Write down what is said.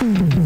Mm-hmm.